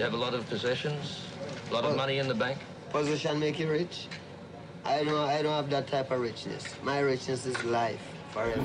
You have a lot of possessions, a lot well, of money in the bank. Possession make you rich. I know I don't have that type of richness. My richness is life forever.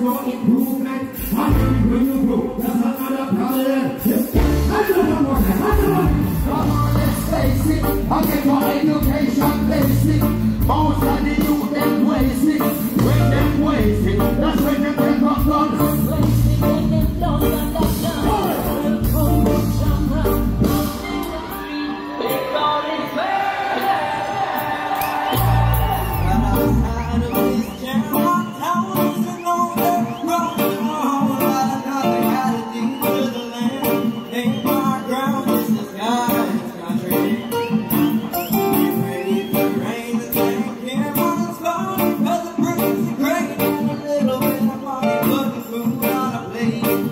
for improvement. More time. Let's do one. Come on. I get my education, place. Most of the youth.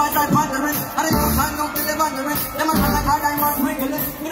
like. I didn't have a kind of hard I was.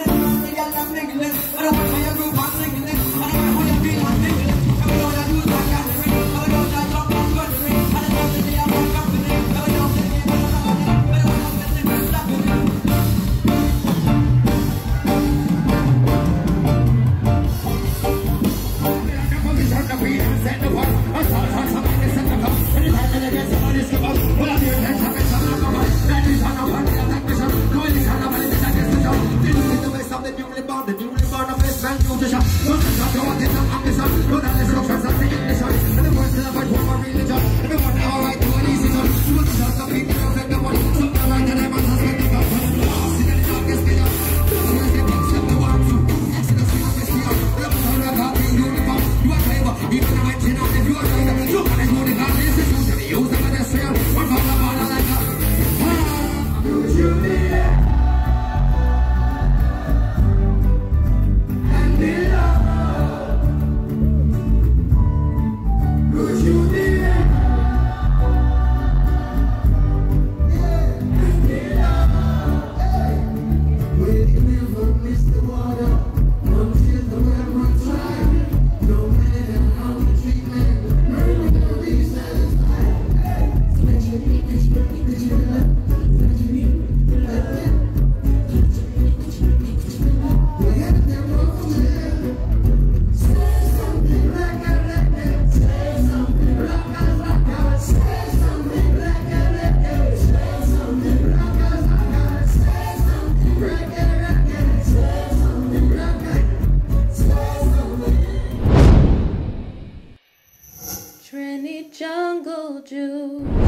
Jungle Juice.